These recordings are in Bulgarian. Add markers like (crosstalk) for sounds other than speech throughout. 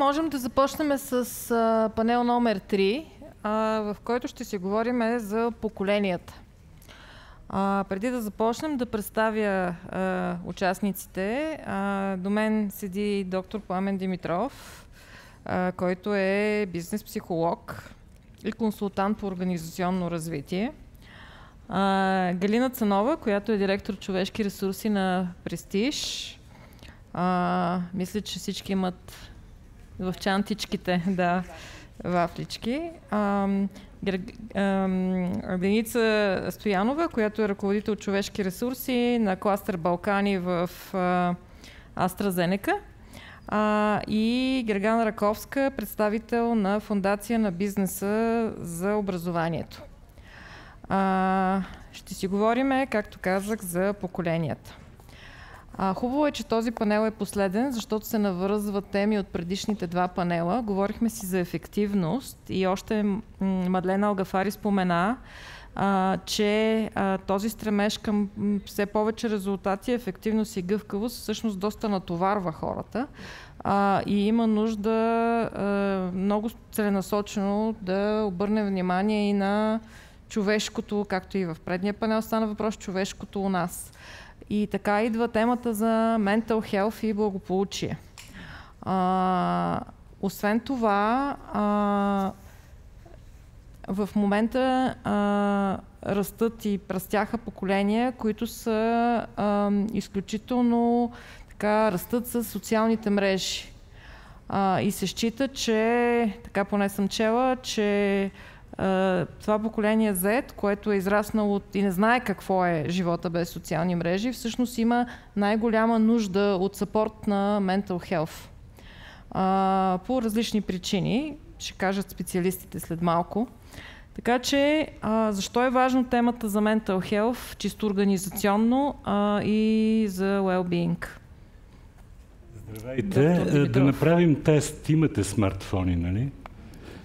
можем да започнем с а, панел номер 3, а, в който ще си говорим за поколенията. А, преди да започнем да представя а, участниците, а, до мен седи доктор Пламен Димитров, а, който е бизнес психолог и консултант по организационно развитие. А, Галина Цанова, която е директор човешки ресурси на Престиж. А, мисля, че всички имат в чантичките, да, вафлички. А, Деница Стоянова, която е ръководител човешки ресурси на кластър Балкани в Астразенека. А, и Гергана Раковска, представител на Фундация на бизнеса за образованието. А, ще си говориме, както казах, за поколенията. А, хубаво е, че този панел е последен, защото се навързват теми от предишните два панела. Говорихме си за ефективност и още Мадлена Алгафари спомена, а, че а, този стремеж към все повече резултати, ефективност и гъвкавост всъщност доста натоварва хората а, и има нужда а, много целенасочено да обърнем внимание и на човешкото, както и в предния панел стана въпрос, човешкото у нас. И така идва темата за mental health и благополучие. А, освен това, а, в момента а, растат и растяха поколения, които са а, изключително така, растат с социалните мрежи. А, и се счита, че, така поне съм чела, че това поколение Z, което е израснало и не знае какво е живота без социални мрежи, всъщност има най-голяма нужда от сапорт на mental health. А, по различни причини, ще кажат специалистите след малко. Така че, а, защо е важно темата за mental health, чисто организационно а, и за well-being? Здравейте, да направим тест. Имате смартфони, нали?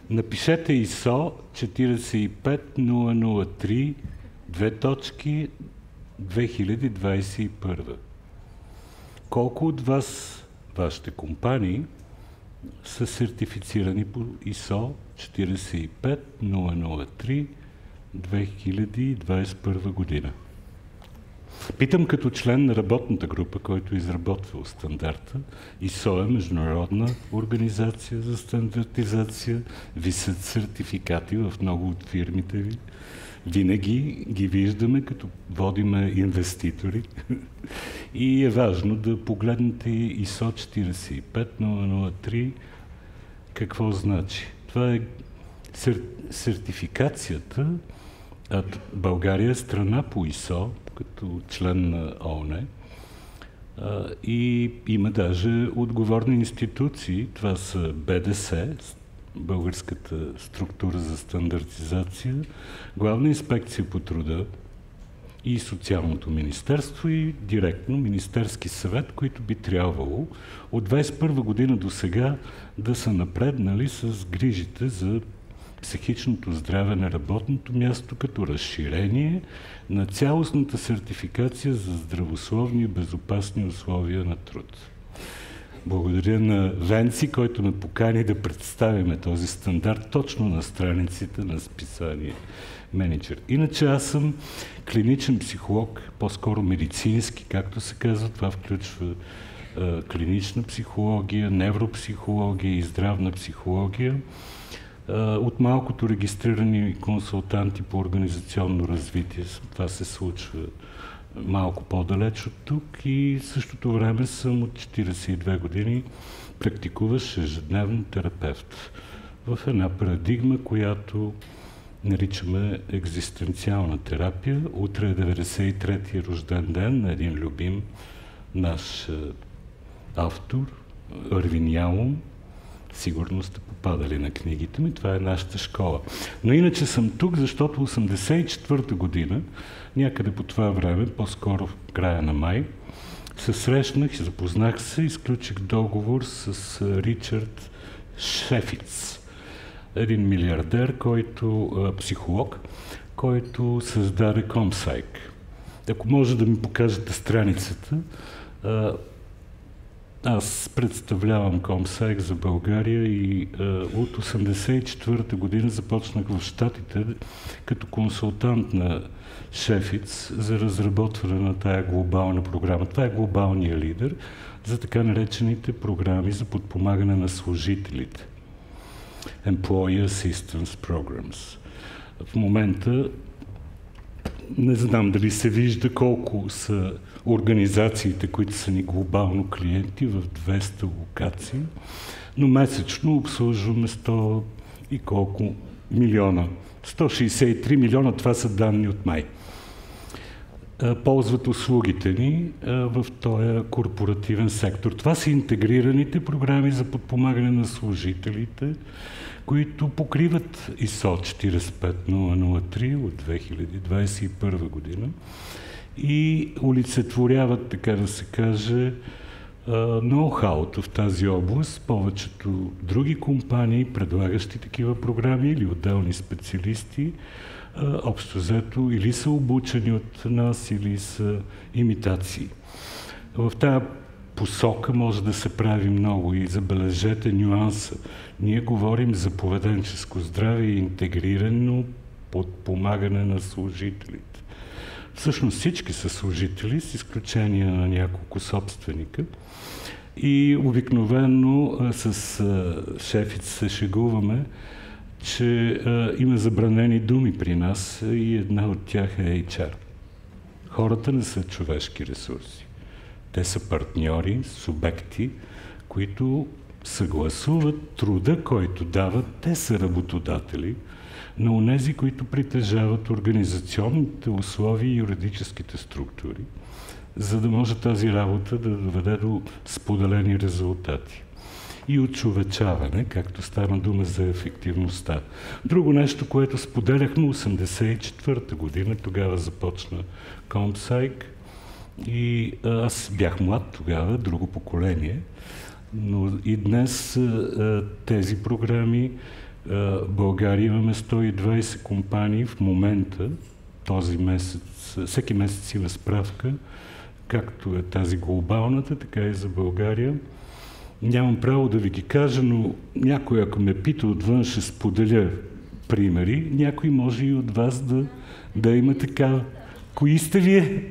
Напишете ISO 45003 две точки 2021. Колко от вас, вашите компании, са сертифицирани по ISO 45003 2021 година? Питам като член на работната група, който изработвал стандарта. ИСО е международна организация за стандартизация. Висят сертификати в много от фирмите ви. Винаги ги виждаме, като водиме инвеститори. (laughs) И е важно да погледнете ИСО 45003 какво значи. Това е сертификацията, а България е страна по ИСО, като член на ООН. И има даже отговорни институции. Това са БДС, Българската структура за стандартизация, Главна инспекция по труда и Социалното министерство и директно Министерски съвет, които би трябвало от 21 година до сега да са напреднали с грижите за психичното здраве на работното място като разширение на цялостната сертификация за здравословни и безопасни условия на труд. Благодаря на Венци, който ме покани да представиме този стандарт точно на страниците на списание менеджер. Иначе аз съм клиничен психолог, по-скоро медицински, както се казва. Това включва е, клинична психология, невропсихология и здравна психология от малкото регистрирани консултанти по организационно развитие. Това се случва малко по-далеч от тук и същото време съм от 42 години практикуващ ежедневно терапевт в една парадигма, която наричаме екзистенциална терапия. Утре е 93-ти рожден ден на един любим наш автор, Арвин Ялум, Сигурно сте попадали на книгите ми. Това е нашата школа. Но иначе съм тук, защото 84-та година, някъде по това време, по-скоро в края на май, се срещнах и запознах се, изключих договор с Ричард Шефиц, един милиардер, който, психолог, който създаде Комсайк. Ако може да ми покажете страницата, аз представлявам Комсайк за България и а, от 1984 година започнах в Штатите като консултант на Шефиц за разработване на тая глобална програма. Това е глобалния лидер за така наречените програми за подпомагане на служителите. Employee Assistance Programs. В момента не знам дали се вижда колко са организациите, които са ни глобално клиенти в 200 локации, но месечно обслужваме 100 и колко милиона. 163 милиона, това са данни от май. Ползват услугите ни в този корпоративен сектор. Това са интегрираните програми за подпомагане на служителите, които покриват ИСО 45003 от 2021 година и олицетворяват, така да се каже, ноу-хауто в тази област. Повечето други компании, предлагащи такива програми или отделни специалисти, общо взето или са обучени от нас, или са имитации. В тази посока може да се прави много и забележете нюанса. Ние говорим за поведенческо здраве и интегрирано подпомагане на служителите. Всъщност всички са служители, с изключение на няколко собственика. И обикновено с шефите се шегуваме, че а, има забранени думи при нас и една от тях е HR. Хората не са човешки ресурси. Те са партньори, субекти, които съгласуват труда, който дават. Те са работодатели на онези, които притежават организационните условия и юридическите структури, за да може тази работа да доведе до споделени резултати и отчовечаване, както стана дума за ефективността. Друго нещо, което споделяхме 1984 година, тогава започна Компсайк и аз бях млад тогава, друго поколение, но и днес тези програми България имаме 120 компании в момента, този месец, всеки месец има справка, както е тази глобалната, така и за България. Нямам право да ви ги кажа, но някой, ако ме пита отвън, ще споделя примери. Някой може и от вас да, да има така. Кои сте вие?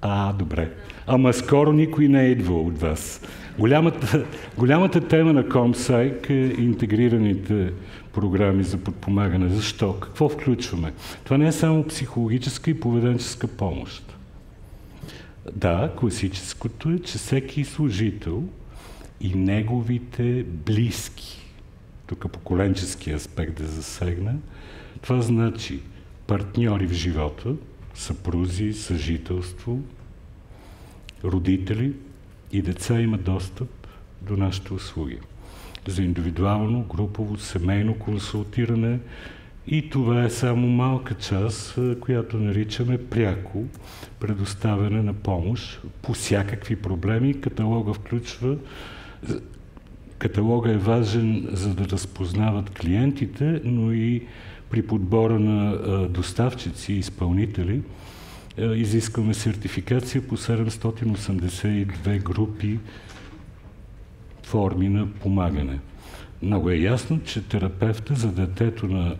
А, добре. Ама скоро никой не е идвал от вас. Голямата, голямата тема на Комсайк е интегрираните програми за подпомагане. Защо? Какво включваме? Това не е само психологическа и поведенческа помощ. Да, класическото е, че всеки служител и неговите близки, тук поколенчески аспект да засегна, това значи партньори в живота, съпрузи, съжителство, родители и деца имат достъп до нашите услуги. За индивидуално, групово, семейно консултиране и това е само малка част, която наричаме пряко предоставяне на помощ по всякакви проблеми. Каталога включва Каталога е важен за да разпознават клиентите, но и при подбора на доставчици и изпълнители изискваме сертификация по 782 групи форми на помагане. Много е ясно, че терапевта за детето на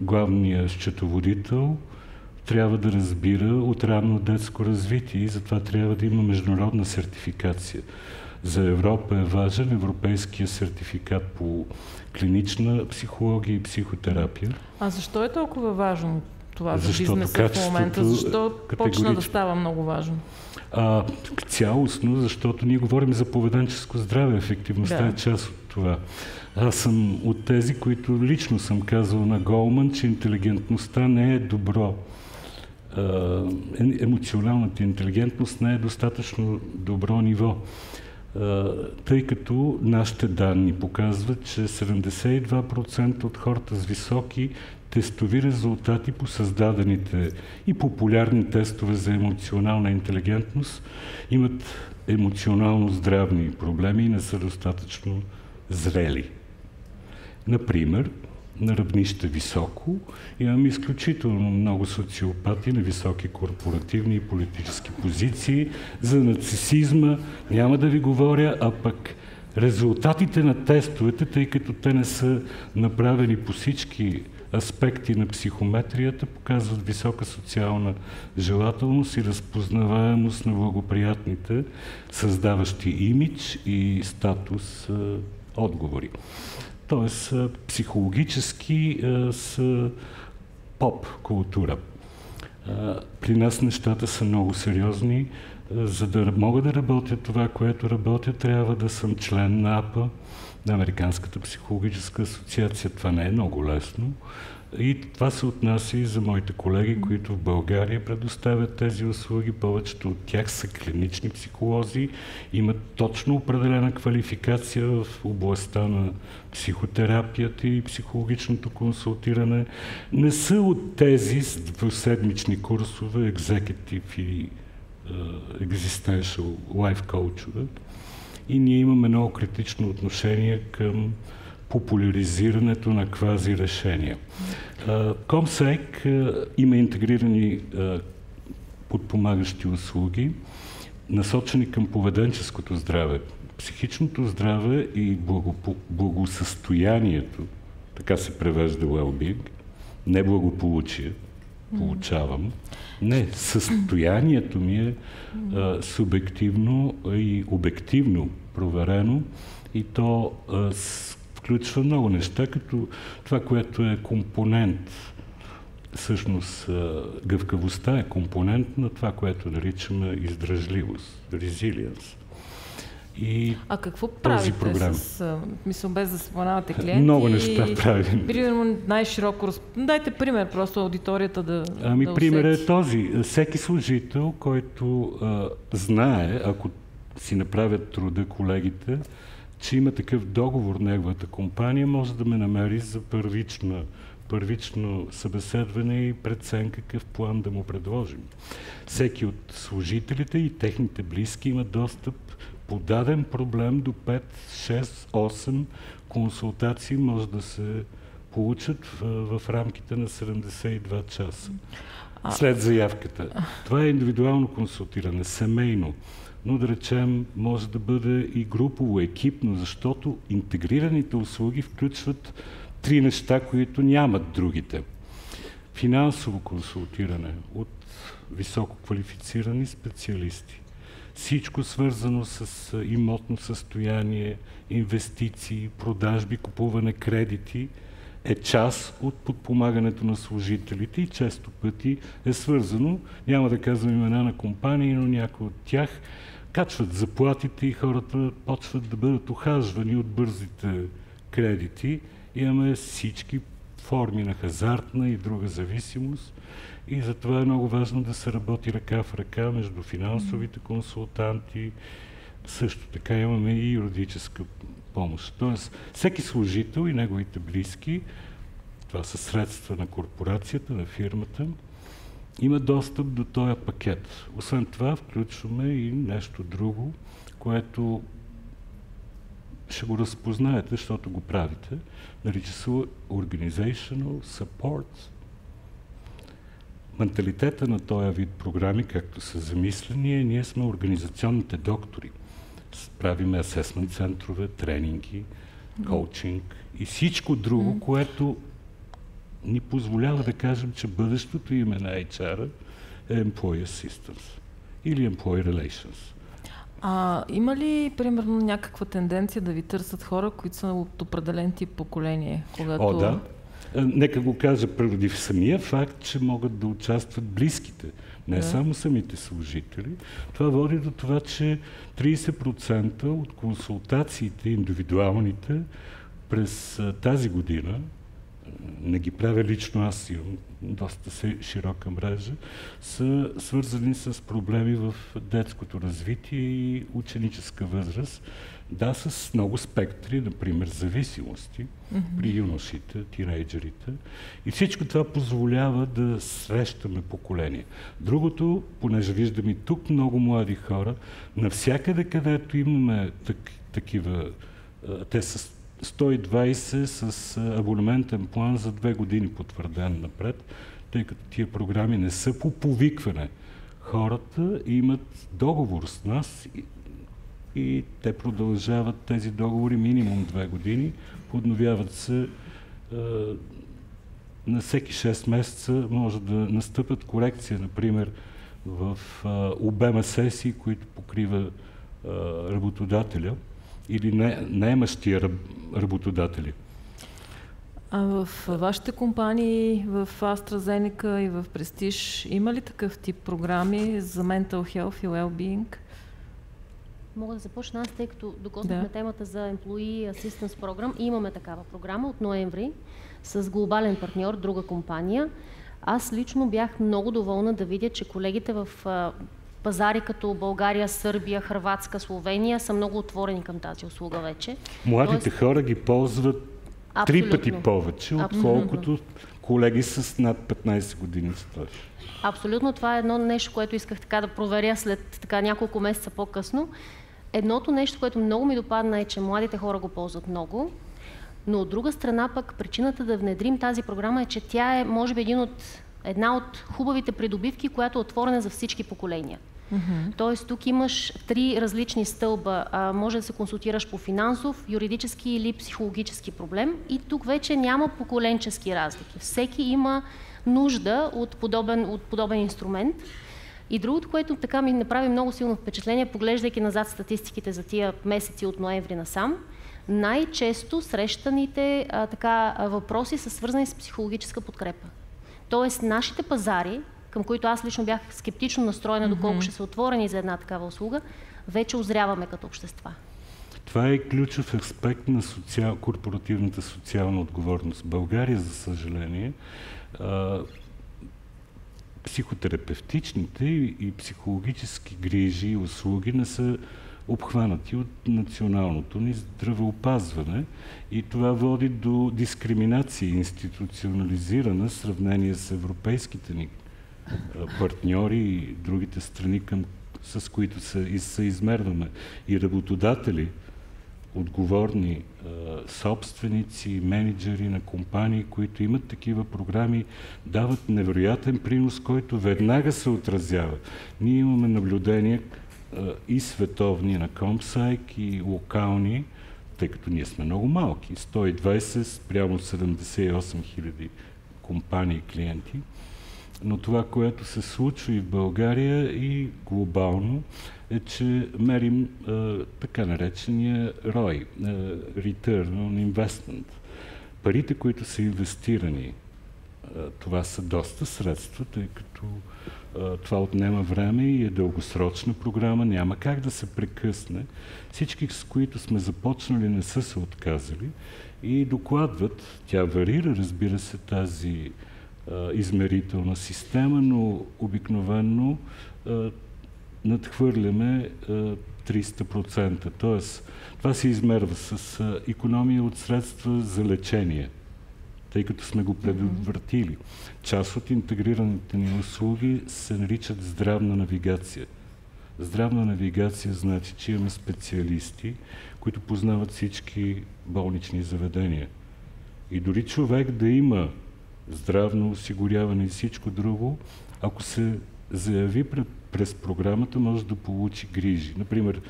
главния счетоводител трябва да разбира от ранно детско развитие и затова трябва да има международна сертификация. За Европа е важен европейския сертификат по клинична психология и психотерапия. А защо е толкова важно това за бизнеса в момента? Защо почна да става много важно? А, цялостно, защото ние говорим за поведенческо здраве. Ефективността да. е част от това. Аз съм от тези, които лично съм казал на Голман, че интелигентността не е добро. Емоционалната интелигентност не е достатъчно добро ниво. Тъй като нашите данни показват, че 72% от хората с високи тестови резултати по създадените и популярни тестове за емоционална интелигентност имат емоционално здравни проблеми и не са достатъчно зрели. Например, на равнище високо. Имаме изключително много социопати на високи корпоративни и политически позиции. За нацисизма няма да ви говоря, а пък резултатите на тестовете, тъй като те не са направени по всички аспекти на психометрията, показват висока социална желателност и разпознаваемост на благоприятните, създаващи имидж и статус отговори. Тоест, психологически с поп култура. При нас нещата са много сериозни. За да мога да работя това, което работя, трябва да съм член на АПА, на Американската психологическа асоциация. Това не е много лесно. И това се отнася и за моите колеги, които в България предоставят тези услуги. Повечето от тях са клинични психолози, имат точно определена квалификация в областта на психотерапията и психологичното консултиране. Не са от тези с двуседмични курсове, екзекутив и existential life coach. И ние имаме много критично отношение към популяризирането на квази решения. Комсек има интегрирани подпомагащи услуги, насочени към поведенческото здраве, психичното здраве и благосъстоянието, така се превежда well-being, не благополучие, получавам. Не, състоянието ми е а, субективно и обективно проверено и то а, с включва много неща, като това, което е компонент, всъщност гъвкавостта е компонент на това, което наричаме издръжливост, резилиенс. И а какво правите програм... с, мисъл, без да споменавате клиенти? Много неща правим. Примерно най-широко... Дайте пример, просто аудиторията да Ами да пример е този. Всеки служител, който а, знае, ако си направят труда колегите, че има такъв договор неговата компания, може да ме намери за първична, първично събеседване и преценка какъв план да му предложим. Всеки от служителите и техните близки има достъп по даден проблем до 5, 6, 8 консултации може да се получат в, в рамките на 72 часа. След заявката. Това е индивидуално консултиране, семейно но да речем може да бъде и групово, екипно, защото интегрираните услуги включват три неща, които нямат другите. Финансово консултиране от високо квалифицирани специалисти. Всичко свързано с имотно състояние, инвестиции, продажби, купуване кредити е част от подпомагането на служителите и често пъти е свързано, няма да казвам имена на компании, но някои от тях качват заплатите и хората почват да бъдат охажвани от бързите кредити. Имаме всички форми на хазартна и друга зависимост и затова е много важно да се работи ръка в ръка между финансовите консултанти. Също така имаме и юридическа помощ. Тоест, всеки служител и неговите близки, това са средства на корпорацията, на фирмата, има достъп до този пакет. Освен това, включваме и нещо друго, което ще го разпознаете, защото го правите. Нарича се Organizational Support. Менталитета на този вид програми, както са замислени, е, ние сме организационните доктори. Правиме асесмент центрове, тренинги, коучинг и всичко друго, което ни позволява да кажем, че бъдещото име на HR е Employee Assistance или Employee Relations. А има ли, примерно, някаква тенденция да ви търсят хора, които са от определен тип поколение? Когато... О, да. Нека го кажа преди самия факт, че могат да участват близките, не да. само самите служители. Това води до това, че 30% от консултациите, индивидуалните, през тази година не ги правя лично аз, имам доста широка мрежа, са свързани с проблеми в детското развитие и ученическа възраст. Да, с много спектри, например, зависимости mm-hmm. при юношите, тинейджерите. И всичко това позволява да срещаме поколения. Другото, понеже виждам и тук много млади хора, навсякъде, където имаме так, такива, те са 120 с абонаментен план за две години потвърден напред, тъй като тия програми не са по повикване. Хората имат договор с нас и, и те продължават тези договори минимум две години, подновяват се е, на всеки 6 месеца може да настъпят корекция, например, в е, обема сесии, които покрива е, работодателя или не, наемащия работодатели. А в вашите компании, в AstraZeneca и в Prestige, има ли такъв тип програми за mental health и well-being? Мога да започна аз, тъй като докоснахме да. темата за Employee Assistance Program. Имаме такава програма от ноември с глобален партньор, друга компания. Аз лично бях много доволна да видя, че колегите в пазари като България, Сърбия, Хрватска, Словения са много отворени към тази услуга вече. Младите Тоест... хора ги ползват Абсолютно. три пъти повече, отколкото колеги с над 15 години стаж. Абсолютно. Това е едно нещо, което исках така да проверя след така няколко месеца по-късно. Едното нещо, което много ми допадна е, че младите хора го ползват много, но от друга страна пък причината да внедрим тази програма е, че тя е може би един от, една от хубавите придобивки, която е отворена за всички поколения. Mm-hmm. Тоест тук имаш три различни стълба. А, може да се консултираш по финансов, юридически или психологически проблем и тук вече няма поколенчески разлики. Всеки има нужда от подобен, от подобен инструмент. И другото, което така ми направи много силно впечатление, поглеждайки назад статистиките за тия месеци от ноември насам, най-често срещаните а, така, въпроси са свързани с психологическа подкрепа. Тоест, нашите пазари, към които аз лично бях скептично настроена, доколко ще са отворени за една такава услуга, вече озряваме като общества. Това е ключов аспект на социал, корпоративната социална отговорност. България, за съжаление, а, психотерапевтичните и психологически грижи и услуги не са обхванати от националното ни здравеопазване и това води до дискриминация, институционализирана в сравнение с европейските ни партньори и другите страни, към, с които се, се измерваме. И работодатели, отговорни а, собственици, менеджери на компании, които имат такива програми, дават невероятен принос, който веднага се отразява. Ние имаме наблюдения а, и световни на Компсайк, и локални, тъй като ние сме много малки, 120 спрямо 78 хиляди компании и клиенти. Но това, което се случва и в България и глобално, е, че мерим а, така наречения ROI, Return on Investment. Парите, които са инвестирани, а, това са доста средства, тъй като а, това отнема време и е дългосрочна програма, няма как да се прекъсне. Всички, с които сме започнали, не са се отказали и докладват, тя варира, разбира се, тази измерителна система, но обикновенно надхвърляме 300%. Тоест, това се измерва с економия от средства за лечение, тъй като сме го предотвратили. Част от интегрираните ни услуги се наричат здравна навигация. Здравна навигация значи, че имаме специалисти, които познават всички болнични заведения. И дори човек да има здравно осигуряване и всичко друго, ако се заяви пред, през програмата, може да получи грижи. Например,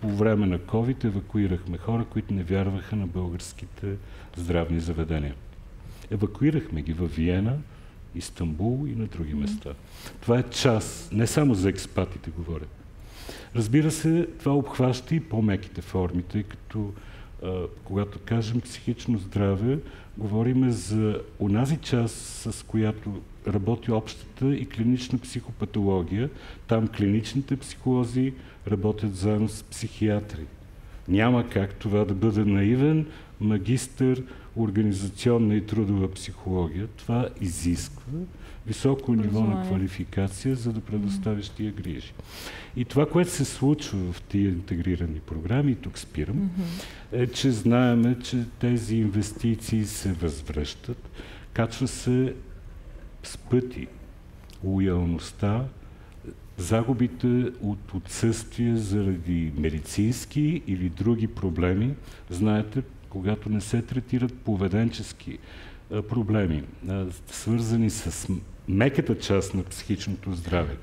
по време на COVID евакуирахме хора, които не вярваха на българските здравни заведения. Евакуирахме ги в Виена, Истанбул и на други места. Това е част, не само за експатите говоря. Разбира се, това обхваща и по-меките форми, тъй като а, когато кажем психично здраве, говорим за онази част, с която работи общата и клинична психопатология. Там клиничните психолози работят заедно с психиатри. Няма как това да бъде наивен магистър организационна и трудова психология. Това изисква високо ниво на квалификация, за да предоставиш тия грижи. И това, което се случва в тия интегрирани програми, и тук спирам, е, че знаеме, че тези инвестиции се възвръщат, качва се с пъти лоялността, загубите от отсъствие заради медицински или други проблеми. Знаете, когато не се третират поведенчески проблеми, свързани с меката част на психичното здраве,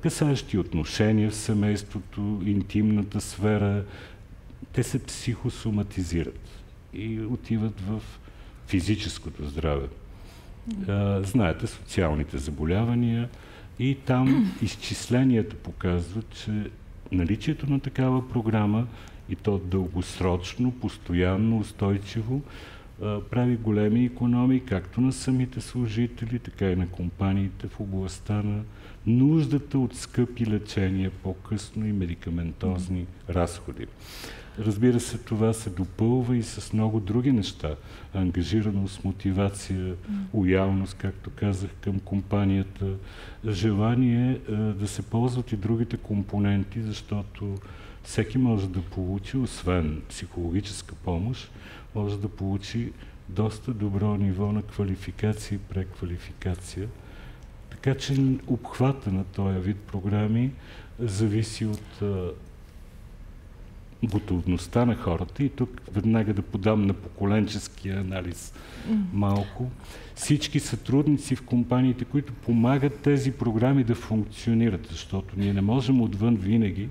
касаещи отношения в семейството, интимната сфера, те се психосоматизират и отиват в физическото здраве. Знаете, социалните заболявания и там (clears throat) изчисленията показват, че наличието на такава програма и то дългосрочно, постоянно, устойчиво, прави големи економии, както на самите служители, така и на компаниите в областта на нуждата от скъпи лечения по-късно и медикаментозни разходи. Разбира се, това се допълва и с много други неща. Ангажираност, мотивация, лоялност, както казах, към компанията, желание да се ползват и другите компоненти, защото всеки може да получи, освен психологическа помощ, може да получи доста добро ниво на квалификация и преквалификация. Така че обхвата на този вид програми зависи от готовността на хората и тук веднага да подам на поколенческия анализ малко. Всички сътрудници в компаниите, които помагат тези програми да функционират, защото ние не можем отвън винаги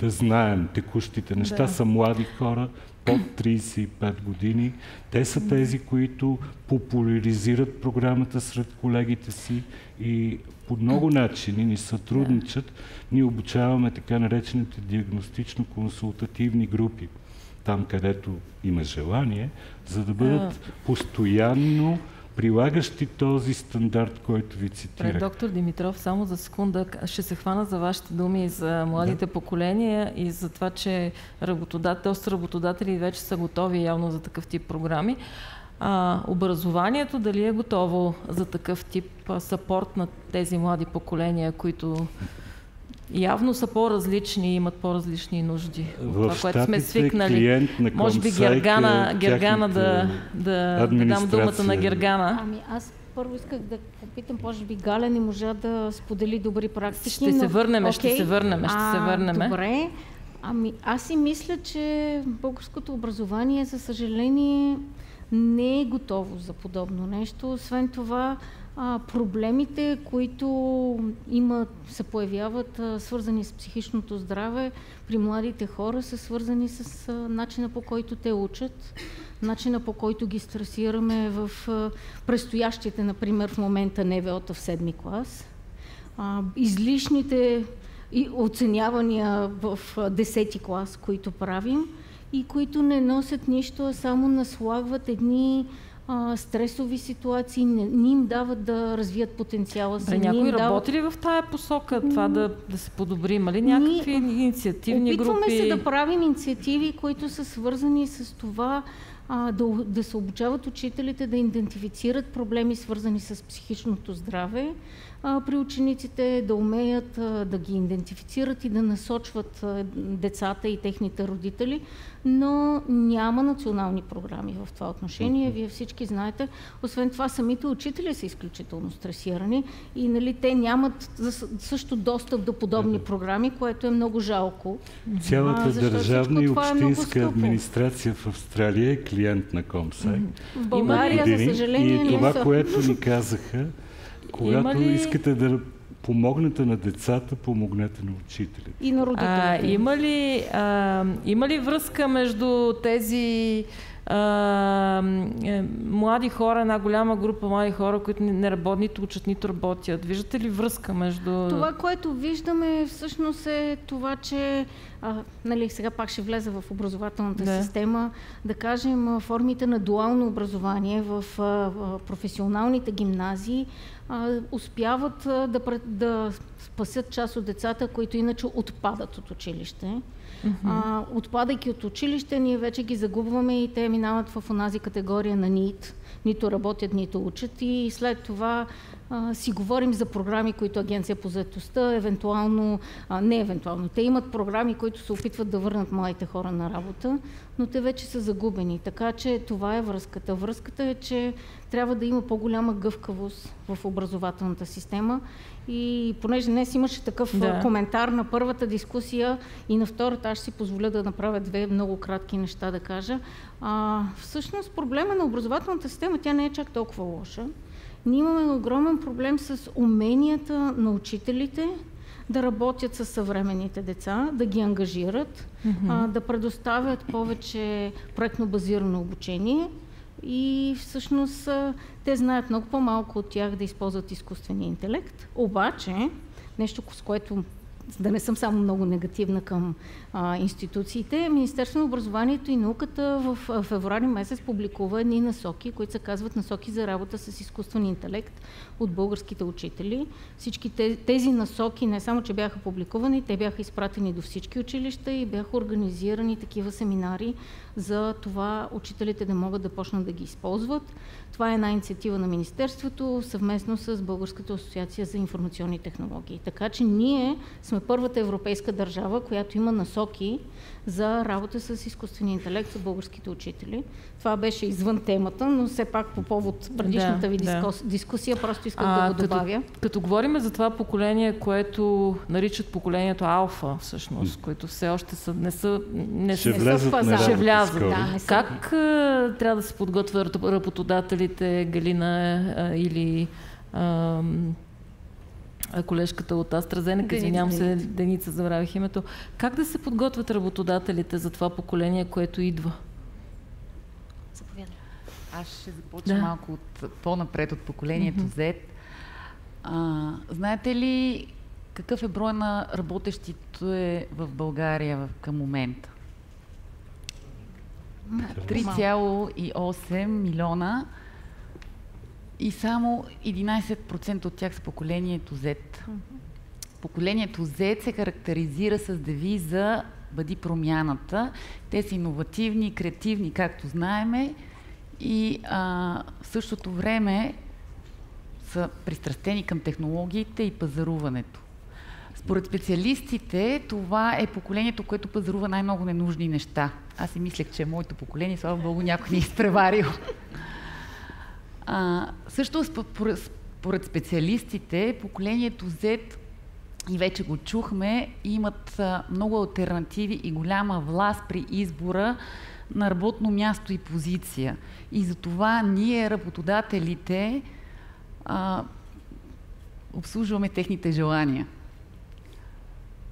да знаем текущите неща, да. са млади хора, под 35 години. Те са тези, които популяризират програмата сред колегите си и по много начини ни сътрудничат. Ние обучаваме така наречените диагностично-консултативни групи, там където има желание, за да бъдат постоянно прилагащи този стандарт, който ви цитирах. Доктор Димитров, само за секунда ще се хвана за вашите думи за младите да. поколения и за това, че работодател, работодатели вече са готови явно за такъв тип програми. А, образованието дали е готово за такъв тип сапорт на тези млади поколения, които явно са по-различни и имат по-различни нужди. В това, което сме свикнали. Може би Гергана, Гергана да, да, да дам думата на Гергана. Ами аз първо исках да попитам, може би Галя не можа да сподели добри практики. Ще но... се върнем, okay. ще се върнем, ще а, се върнем. Добре. Ами аз си мисля, че българското образование, за съжаление, не е готово за подобно нещо. Освен това, а, проблемите, които има, се появяват, а, свързани с психичното здраве при младите хора, са свързани с а, начина по който те учат, начина по който ги стресираме в а, предстоящите, например, в момента НВО-та в седми клас. А, излишните и оценявания в десети клас, които правим и които не носят нищо, а само наслагват едни а, стресови ситуации, не, не им дават да развият потенциала си. някой работи ли в тая посока това да, да се подобри? Има ли някакви Ни, инициативни опитваме групи? Опитваме се да правим инициативи, които са свързани с това а, да, да се обучават учителите да идентифицират проблеми, свързани с психичното здраве а, при учениците, да умеят а, да ги идентифицират и да насочват а, децата и техните родители, но няма национални програми в това отношение. Вие всички знаете. Освен това, самите учители са изключително стресирани и нали, те нямат също достъп до подобни програми, което е много жалко. Цялата а, държавна и е общинска е администрация в Австралия е клиент на Комсай. В България, за съжаление, и това, което ни казаха, когато ли... искате да помогнете на децата, помогнете на учителите. И на родителите. А, има, ли, а, има ли връзка между тези а, е, млади хора, една голяма група млади хора, които не работят, нито учат, нито работят. Виждате ли връзка между... Това, което виждаме всъщност е това, че а, нали, сега пак ще влеза в образователната да. система, да кажем формите на дуално образование в а, професионалните гимназии а, успяват а, да, да спасят част от децата, които иначе отпадат от училище. Mm-hmm. А, отпадайки от училище, ние вече ги загубваме и те минават в онази категория на НИИТ. Нито работят, нито учат и след това а, си говорим за програми, които Агенция по заедостта, евентуално, а, не евентуално, те имат програми, които се опитват да върнат младите хора на работа, но те вече са загубени. Така че това е връзката. Връзката е, че трябва да има по-голяма гъвкавост в образователната система. И понеже днес имаше такъв да. коментар на първата дискусия и на втората, аз ще си позволя да направя две много кратки неща да кажа. А, всъщност проблема на образователната система, тя не е чак толкова лоша. Ние имаме огромен проблем с уменията на учителите да работят с съвременните деца, да ги ангажират, mm-hmm. а, да предоставят повече проектно базирано обучение и всъщност те знаят много по-малко от тях да използват изкуствения интелект. Обаче, нещо с което да не съм само много негативна към а, институциите, Министерство на образованието и науката в февруари месец публикува едни насоки, които се казват насоки за работа с изкуствен интелект от българските учители. Всички тези насоки не само, че бяха публикувани, те бяха изпратени до всички училища и бяха организирани такива семинари за това учителите да могат да почнат да ги използват. Това е една инициатива на Министерството съвместно с Българската асоциация за информационни технологии. Така че ние сме първата европейска държава, която има насоки за работа с изкуствения интелект за българските учители. Това беше извън темата, но все пак по повод предишната да, ви дискус, да. дискусия просто искам а, да го добавя. Като, като говорим за това поколение, което наричат поколението алфа, всъщност, които все още са, не са, не, ще не са в пазар. Ще влязат. Да, не са. Как а, трябва да се подготвят работодателите, Галина а, или а, колежката от AstraZeneca, извинявам се, Деница, забравих името. Как да се подготвят работодателите за това поколение, което идва? Заповядай. Аз ще започна да. малко от по-напред от поколението mm-hmm. Z. А, знаете ли какъв е брой на работещите в България към момента? 3,8 милиона и само 11% от тях са поколението Z. Поколението Z се характеризира с девиза Бъди промяната. Те са иновативни, креативни, както знаеме, и а, в същото време са пристрастени към технологиите и пазаруването. Според специалистите, това е поколението, което пазарува най-много ненужни неща. Аз си мислех, че е моето поколение, слава Богу, някой ни е изпреварил. А, също според, специалистите, поколението Z и вече го чухме, имат много альтернативи и голяма власт при избора на работно място и позиция. И затова ние, работодателите, а, обслужваме техните желания.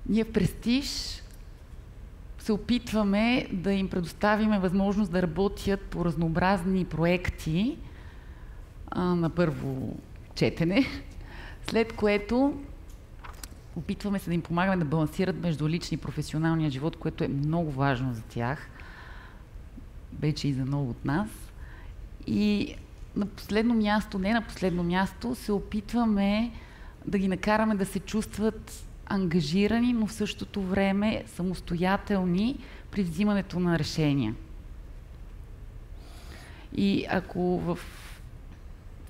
Ние в Престиж се опитваме да им предоставиме възможност да работят по разнообразни проекти, а, на първо четене, след което опитваме се да им помагаме да балансират между лични и професионалния живот, което е много важно за тях, вече и за много от нас. И на последно място, не на последно място, се опитваме да ги накараме да се чувстват ангажирани, но в същото време самостоятелни при взимането на решения. И ако в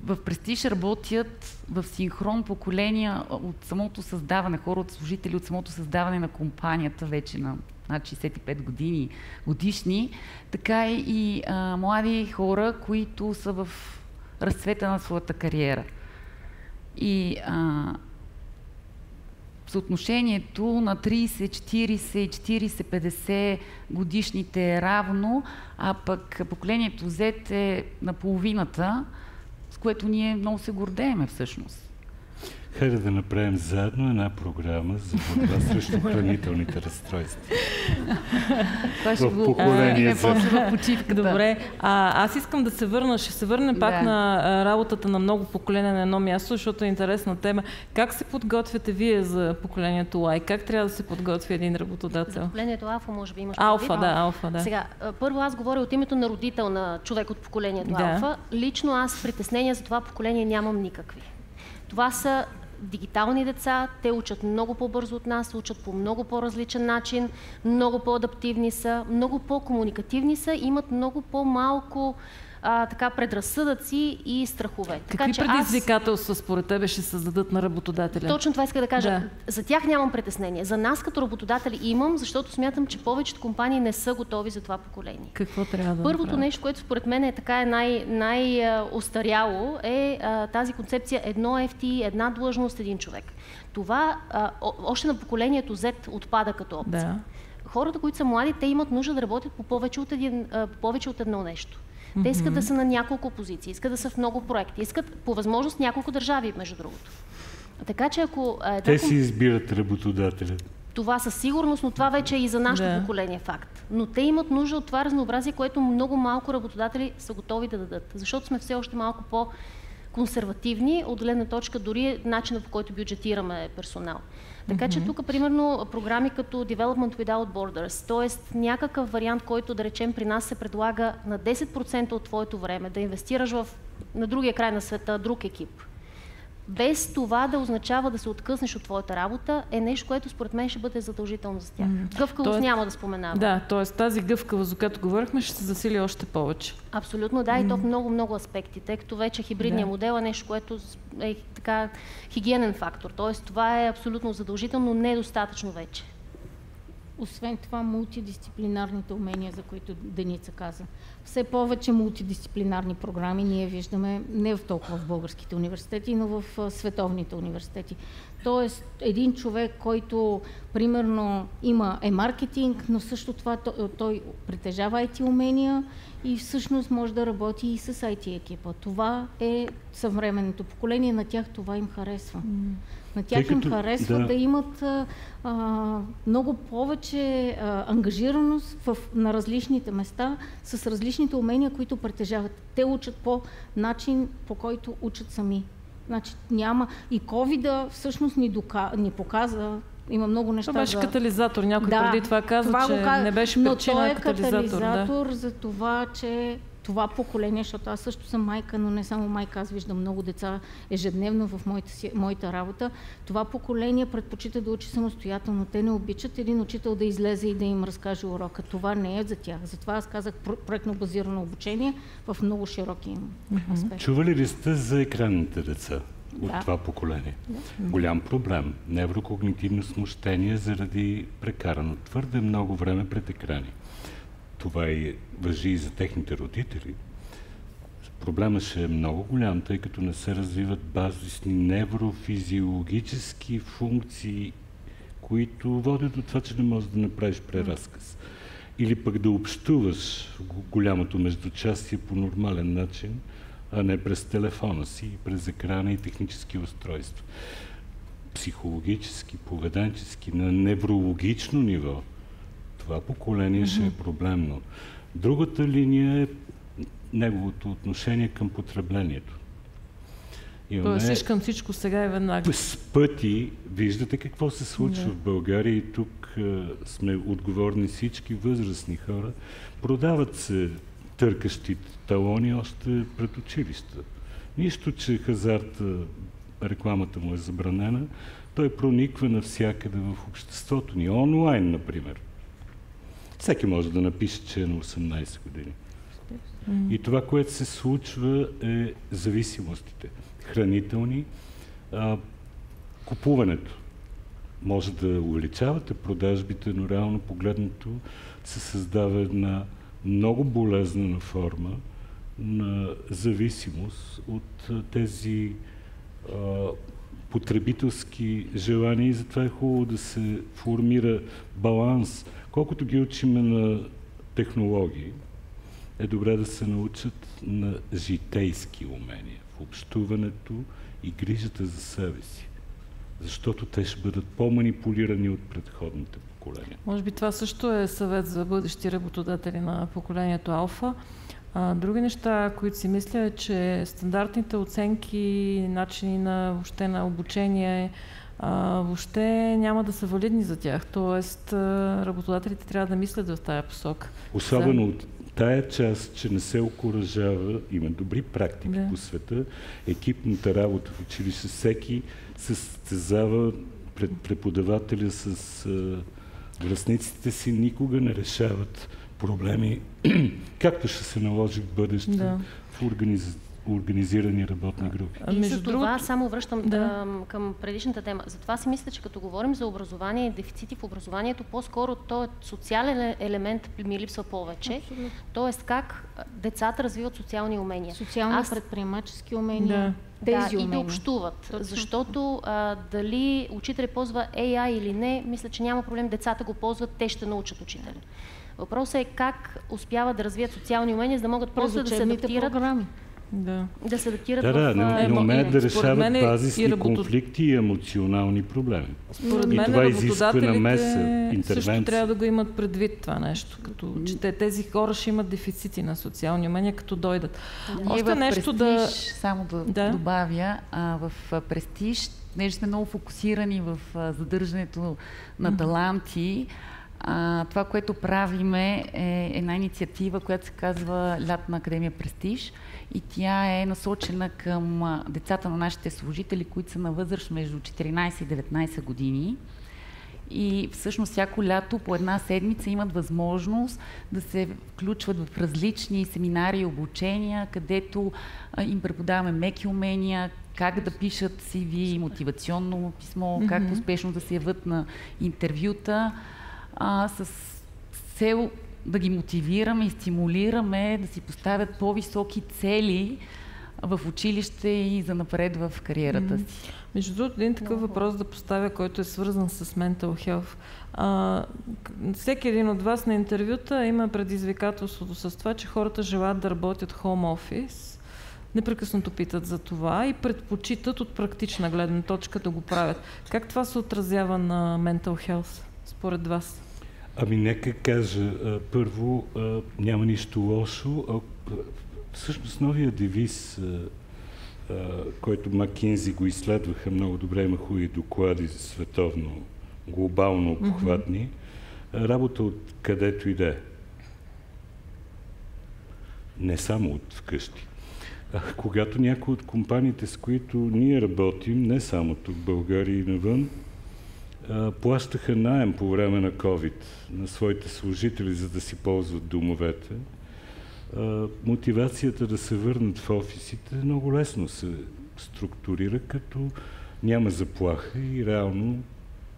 в Престиж работят в синхрон поколения от самото създаване, хора от служители от самото създаване на компанията вече на над 65 години годишни, така и а, млади хора, които са в разцвета на своята кариера. И а, съотношението на 30, 40 и 40, 50 годишните е равно, а пък поколението Z е на половината, което ние много се гордееме всъщност. Хайде да направим заедно една програма за борба срещу (laughs) хранителните разстройства. Това ще го поколение за... в почивката. Добре, а, аз искам да се върна, ще се върнем пак да. на работата на много поколения на едно място, защото е интересна тема. Как се подготвяте вие за поколението Лай? Как трябва да се подготви един работодател? За поколението Алфа, може би имаш Алфа, да, Алфа, да. Сега, първо аз говоря от името на родител на човек от поколението да. Алфа. Лично аз притеснения за това поколение нямам никакви. Това са дигитални деца, те учат много по-бързо от нас, учат по много по-различен начин, много по-адаптивни са, много по-комуникативни са, имат много по-малко а, така предразсъдъци и страхове. Какви така, че предизвикателства аз... според тебе ще създадат на работодателя? Точно това иска да кажа. Да. За тях нямам притеснение. За нас като работодатели имам, защото смятам, че повечето компании не са готови за това поколение. Какво трябва да Първото направят? нещо, което според мен е така е най- най-остаряло, е а, тази концепция едно FT, една длъжност, един човек. Това а, още на поколението Z отпада като опция. Да. Хората, които са млади, те имат нужда да работят по повече от, един, по повече от едно нещо. Те искат да са на няколко позиции, искат да са в много проекти, искат по възможност няколко държави, между другото. Така че ако... Те си избират работодателя. Това със сигурност, но това вече е и за нашето да. поколение факт. Но те имат нужда от това разнообразие, което много малко работодатели са готови да дадат. Защото сме все още малко по- консервативни от гледна точка дори начина по който бюджетираме персонал. Така че тук, примерно, програми като Development Without Borders, т.е. някакъв вариант, който да речем при нас се предлага на 10% от твоето време да инвестираш в, на другия край на света друг екип без това да означава да се откъснеш от твоята работа, е нещо, което според мен ще бъде задължително за тях. Mm. Гъвкавост тоест, няма да споменавам. Да, т.е. тази гъвкавост, за която говорихме, ще се засили още повече. Абсолютно, да, mm. и то в много-много аспекти, тъй като вече хибридният да. модел е нещо, което е така хигиенен фактор. Т.е. това е абсолютно задължително, недостатъчно вече. Освен това, мултидисциплинарните умения, за които Деница каза. Все повече мултидисциплинарни програми ние виждаме не в толкова в българските университети, но в световните университети. Тоест, един човек, който примерно има е маркетинг, но също това той, притежава IT умения и всъщност може да работи и с IT екипа. Това е съвременното поколение, на тях това им харесва. На тях им харесва да, да имат а, много повече а, ангажираност в, на различните места с различните умения, които притежават. Те учат по начин, по който учат сами. Значи няма. И covid всъщност ни, дока... ни показа, има много неща. Това беше за... катализатор. Някой да, преди това каза, това че каза, не беше причина, но той е катализатор, катализатор да. за това, че това поколение, защото аз също съм майка, но не само майка, аз виждам много деца ежедневно в моята, си, моята работа. Това поколение предпочита да учи самостоятелно. Те не обичат един учител да излезе и да им разкаже урока. Това не е за тях. Затова аз казах проектно базирано обучение в много широки аспекти. Чували ли сте за екранните деца? от да. това поколение. Да. Голям проблем. Неврокогнитивно смущение заради прекарано твърде много време пред екрани това и въжи и за техните родители, проблема ще е много голям, тъй като не се развиват базисни неврофизиологически функции, които водят до това, че не можеш да направиш преразказ. Или пък да общуваш голямото междучастие по нормален начин, а не през телефона си, през екрана и технически устройства. Психологически, поведенчески, на неврологично ниво това поколение ще е проблемно. Другата линия е неговото отношение към потреблението. Тоест към всичко сега и веднага. С пъти виждате какво се случва yeah. в България и тук а, сме отговорни всички възрастни хора. Продават се търкащи талони още пред училища. Нищо, че хазарта, рекламата му е забранена, той прониква навсякъде в обществото ни. Онлайн, например. Всеки може да напише, че е на 18 години. И това, което се случва е зависимостите. Хранителни, а, купуването. Може да увеличавате продажбите, но реално погледнато се създава една много болезнена форма на зависимост от тези а, потребителски желания и затова е хубаво да се формира баланс Колкото ги учиме на технологии, е добре да се научат на житейски умения в общуването и грижата за себе си. Защото те ще бъдат по-манипулирани от предходните поколения. Може би това също е съвет за бъдещи работодатели на поколението Алфа. А, други неща, които си мисля, е, че стандартните оценки, начини на въобще на обучение, а, въобще няма да са валидни за тях. Тоест, а, работодателите трябва да мислят в тая посока. Особено от тая част, че не се окоръжава, има добри практики да. по света, екипната работа в училище, всеки се състезава пред преподавателя с а, връзниците си, никога не решават проблеми, (clears throat) както ще се наложи в бъдеще да. в организ... организирани работни групи. И между за това другото... само връщам да. към предишната тема. Затова си мисля, че като говорим за образование и дефицити в образованието, по-скоро то е социален елемент ми липсва повече. Абсолютно. Тоест как децата развиват социални умения. Социални Аз... предприемачески умения. Да тези да, умения. и да общуват. Точно. Защото а, дали учителя ползва AI или не, мисля, че няма проблем. Децата го ползват, те ще научат учителя. Въпросът е как успяват да развият социални умения, за да могат просто да се адаптират. Програми. Да. да се адаптират да, в... Да, не, умеят да решават е базисни работод... конфликти и емоционални проблеми. Според и мен това изисква намеса, интервенция. Също трябва да го имат предвид това нещо, като че те, тези хора ще имат дефицити на социални умения, като дойдат. Да. Още нещо престиж, да... Само да, да. добавя, а, в Престиж, понеже сме много фокусирани в а, задържането на таланти, а, това, което правиме е една инициатива, която се казва Лятна академия Престиж. И тя е насочена към децата на нашите служители, които са на възраст между 14 и 19 години. И всъщност всяко лято по една седмица имат възможност да се включват в различни семинари и обучения, където им преподаваме меки умения, как да пишат CV, мотивационно писмо, как успешно да се яват на интервюта, а, с цел да ги мотивираме и стимулираме да си поставят по-високи цели в училище и за напред в кариерата си. Между другото, един такъв Много. въпрос да поставя, който е свързан с mental health. А, всеки един от вас на интервюта има предизвикателството с това, че хората желаят да работят home office, непрекъснато питат за това и предпочитат от практична гледна точка да го правят. Как това се отразява на mental health според вас? Ами нека кажа, първо няма нищо лошо. Всъщност новия девиз, който Макинзи го изследваха много добре, има хубави доклади световно, глобално обхватни, работа от където и да е. Не само от вкъщи. Когато някои от компаниите, с които ние работим, не само тук в България и навън, плащаха найем по време на COVID на своите служители, за да си ползват домовете. мотивацията да се върнат в офисите много лесно се структурира, като няма заплаха и реално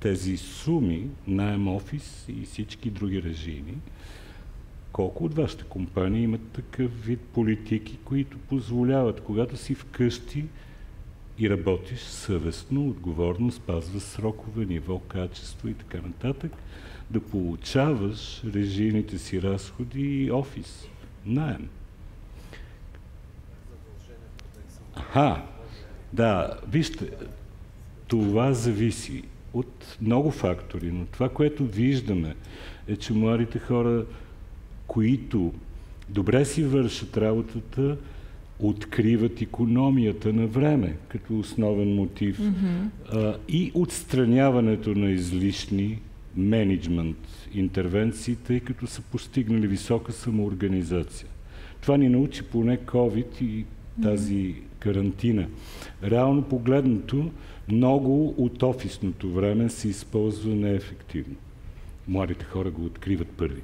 тези суми, найем офис и всички други режими, колко от вашите компании имат такъв вид политики, които позволяват, когато си вкъщи, и работиш съвестно, отговорно, спазваш срокове, ниво, качество и така нататък, да получаваш режимните си разходи и офис, найем. Аха, да, вижте, това зависи от много фактори, но това, което виждаме, е, че младите хора, които добре си вършат работата, откриват економията на време като основен мотив mm-hmm. а, и отстраняването на излишни менеджмент интервенции, тъй като са постигнали висока самоорганизация. Това ни научи поне COVID и тази карантина. Реално погледнато, много от офисното време се използва неефективно. Младите хора го откриват първи.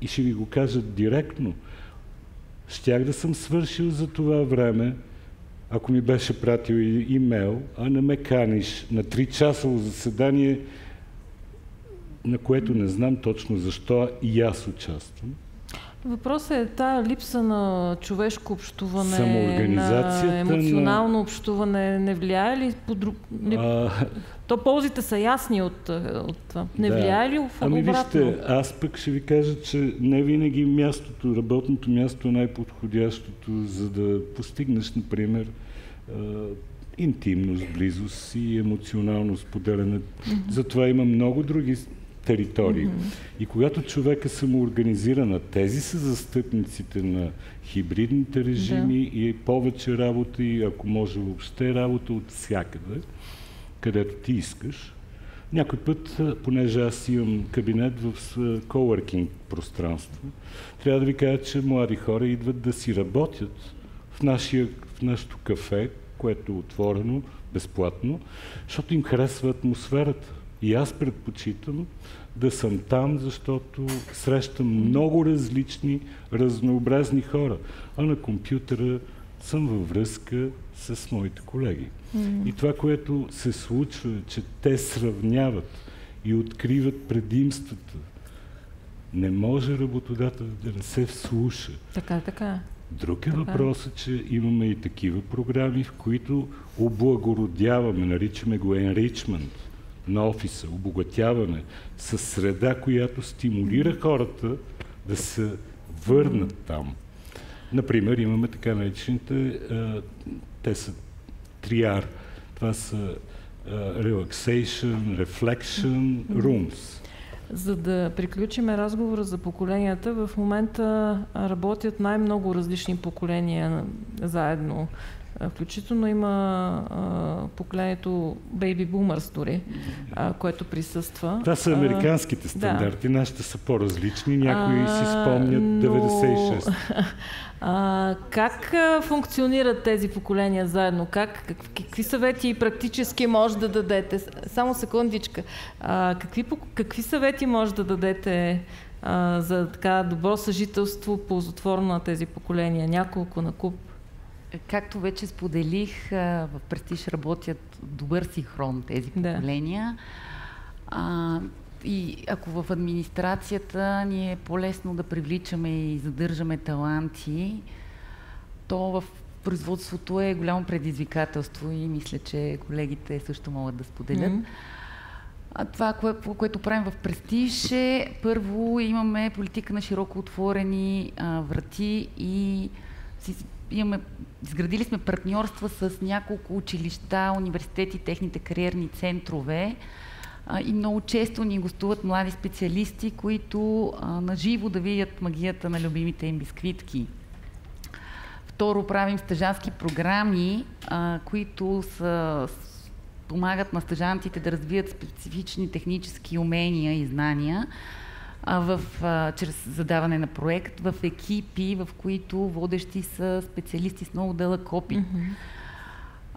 И ще ви го кажат директно – щях да съм свършил за това време, ако ми беше пратил имейл, а не ме каниш на 3-часово заседание, на което не знам точно защо и аз участвам. Въпросът е тази липса на човешко общуване, на емоционално на... общуване не влияе ли по друг... А... То ползите са ясни от, от това. Не да. влияе ли в Ами вижте, аз пък ще ви кажа, че не винаги мястото, работното място е най-подходящото, за да постигнеш, например, интимност, близост и емоционално споделяне. Mm-hmm. Затова има много други територии. Mm-hmm. И когато човек е самоорганизиран, тези са застъпниците на хибридните режими да. и повече работа и ако може въобще работа от всякъде, където ти искаш. Някой път, понеже аз имам кабинет в коуъркинг пространство, трябва да ви кажа, че млади хора идват да си работят в, нашия, в нашото кафе, което е отворено, безплатно, защото им харесва атмосферата И аз предпочитам да съм там, защото срещам много различни, разнообразни хора. А на компютъра съм във връзка с моите колеги. Mm. И това, което се случва, че те сравняват и откриват предимствата. Не може работодател да не се вслуша. Така, така. Друг е въпросът, че имаме и такива програми, в които облагородяваме, наричаме го enrichment на офиса, обогатяване с среда, която стимулира хората да се върнат там. Например, имаме така наречените, те са триар. Това са relaxation, reflection rooms. За да приключим разговора за поколенията, в момента работят най-много различни поколения заедно. Включително има а, поколението Baby Boomers дори, а, което присъства. Това са американските стандарти, да. нашите са по-различни, някои а, си спомнят но... 96. (laughs) А, как функционират тези поколения заедно? Как, как, какви съвети практически може да дадете? Само секундичка. А, какви, какви съвети може да дадете а, за така добро съжителство, ползотворно на тези поколения? Няколко на куп. Както вече споделих, в Престиж работят добър синхрон тези поколения. Да. А, и ако в администрацията ни е по-лесно да привличаме и задържаме таланти, то в производството е голямо предизвикателство и мисля, че колегите също могат да споделят. Mm-hmm. А това, кое, което правим в Престиж е, първо имаме политика на широко отворени а, врати и си, имаме, изградили сме партньорства с няколко училища, университети, техните кариерни центрове, и много често ни гостуват млади специалисти, които наживо да видят магията на любимите им бисквитки. Второ, правим стъжански програми, които са, помагат на стъжантите да развият специфични технически умения и знания а, в, а, чрез задаване на проект в екипи, в които водещи са специалисти с много дълъг опит. Mm-hmm.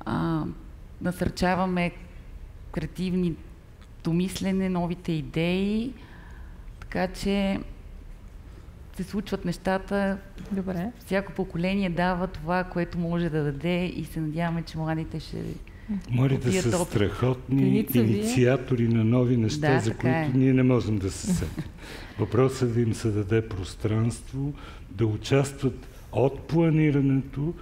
А, насърчаваме креативни мислене, новите идеи, така че се случват нещата. Добре. Всяко поколение дава това, което може да даде и се надяваме, че младите ще Младите са опит. страхотни инициатори на нови неща, да, за които е. ние не можем да се сетим. Въпросът е да им се даде пространство, да участват от планирането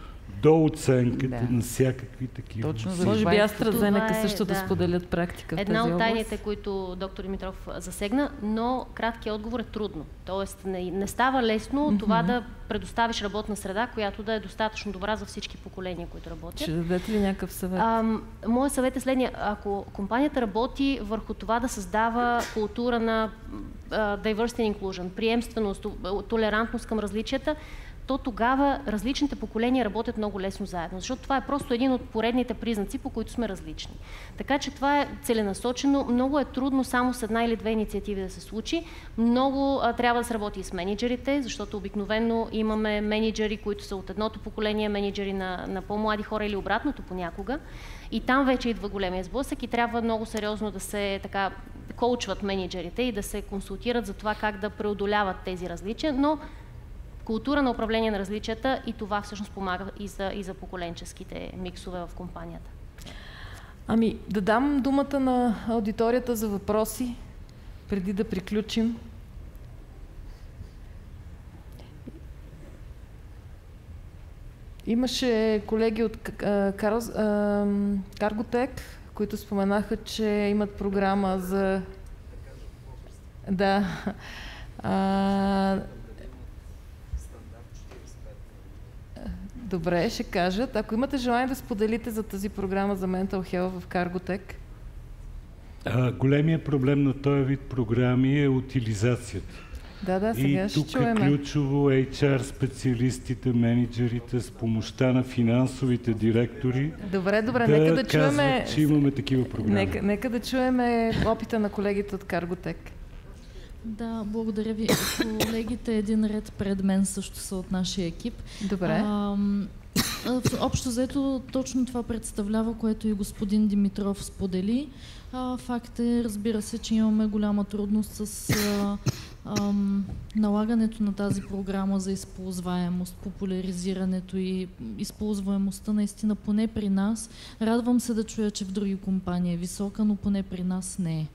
до оценката да. на всякакви такива. Точно за Може би AstraZeneca е, също да. да споделят практика Една в тази от тайните, които доктор Димитров засегна, но краткият отговор е трудно. Тоест не, не става лесно mm-hmm. това да предоставиш работна среда, която да е достатъчно добра за всички поколения, които работят. Ще дадете ли някакъв съвет? А, моят съвет е следния. Ако компанията работи върху това да създава култура на uh, diversity and inclusion, приемственост, толерантност към различията, то тогава различните поколения работят много лесно заедно, защото това е просто един от поредните признаци, по които сме различни. Така че това е целенасочено. Много е трудно само с една или две инициативи да се случи. Много а, трябва да се работи и с менеджерите, защото обикновено имаме менеджери, които са от едното поколение, менеджери на, на по-млади хора или обратното понякога. И там вече идва големия сблъсък и трябва много сериозно да се така коучват менеджерите и да се консултират за това как да преодоляват тези различия, но култура на управление на различията и това всъщност помага и за, и за поколенческите миксове в компанията. Ами, да дам думата на аудиторията за въпроси, преди да приключим. Имаше колеги от Карготек, които споменаха, че имат програма за... Да. А, Добре, ще кажат. Ако имате желание да споделите за тази програма за Mental Health в Cargotec? А, големия проблем на този вид програми е утилизацията. Да, да, сега и ще тук е ключово HR специалистите, менеджерите с помощта на финансовите директори. Добре, добре, да нека да чуеме. че имаме такива програми. Нека, нека да чуеме опита на колегите от Карготек. Да, благодаря ви. Колегите един ред пред мен също са от нашия екип. Добре. А, общо взето точно това представлява, което и господин Димитров сподели. А, факт е, разбира се, че имаме голяма трудност с а, ам, налагането на тази програма за използваемост, популяризирането и използваемостта наистина поне при нас. Радвам се да чуя, че в други компании е висока, но поне при нас не е.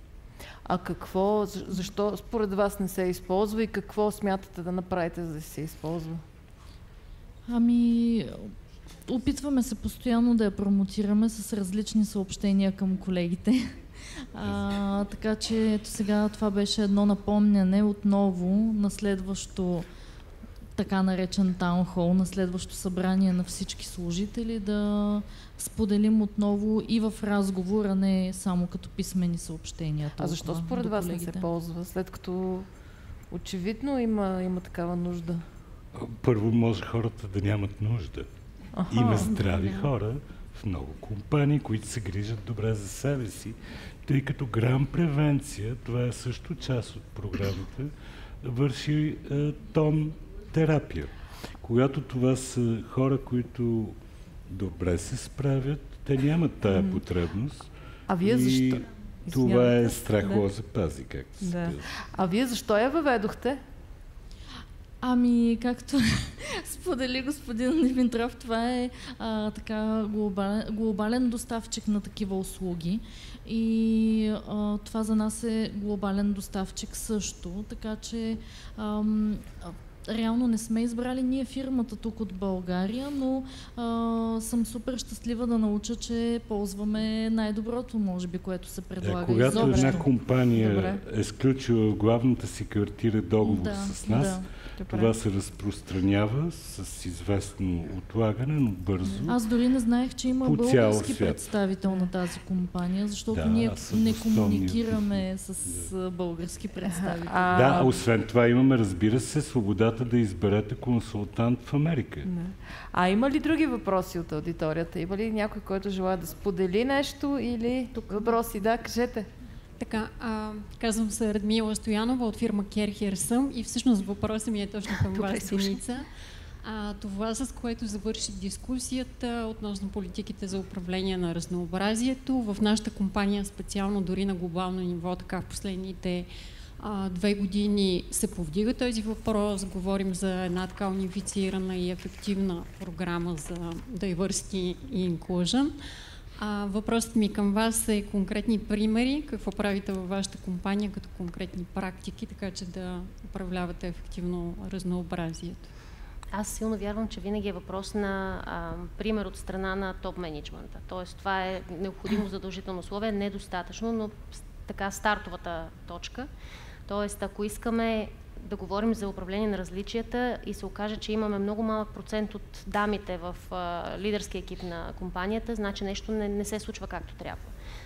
А какво, защо според вас не се използва и какво смятате да направите, за да се използва? Ами, опитваме се постоянно да я промотираме с различни съобщения към колегите. А, така че ето сега това беше едно напомняне отново на следващо така наречен таунхол, на следващо събрание на всички служители да споделим отново и в разговора, не само като писмени съобщения. А защо според вас не се ползва, след като очевидно има, има такава нужда? Първо може хората да нямат нужда. Аха, има здрави да. хора в много компании, които се грижат добре за себе си, тъй като грам превенция, това е също част от програмата, върши е, тон терапия. Когато това са хора, които добре се справят, те нямат тая потребност. А вие защо? Това е страхлоза пази, както се да. А вие защо я въведохте? Ами, както (laughs) сподели господин Димитров, това е а, така глобален, глобален доставчик на такива услуги и а, това за нас е глобален доставчик също, така че ам, реално не сме избрали ние фирмата тук от България, но а, съм супер щастлива да науча, че ползваме най-доброто, може би, което се предлага. Е, когато една компания Добре. е сключила главната си квартира договор да, с нас, да Добре. Това се разпространява с известно отлагане, но бързо. Аз дори не знаех, че има български представител на тази компания, защото да, ние не комуникираме с да. български представители. А... Да, освен това имаме, разбира се, свободата да изберете консултант в Америка. Не. А има ли други въпроси от аудиторията? Има ли някой, който желая да сподели нещо или тук въпроси? Да, кажете. Така, а, казвам се Радмила Стоянова от фирма Керхер съм и всъщност въпросът ми е точно към вас, Деница. А, това, с което завърши дискусията относно политиките за управление на разнообразието. В нашата компания, специално дори на глобално ниво, така в последните а, две години се повдига този въпрос. Говорим за една така унифицирана и ефективна програма за diversity и inclusion. А, въпросът ми към вас е конкретни примери. Какво правите във вашата компания като конкретни практики, така че да управлявате ефективно разнообразието? Аз силно вярвам, че винаги е въпрос на а, пример от страна на топ менеджмента. Тоест, това е необходимо задължително условие, недостатъчно, но така стартовата точка. Тоест, ако искаме да говорим за управление на различията и се окаже, че имаме много малък процент от дамите в а, лидерски екип на компанията, значи нещо не, не се случва както трябва.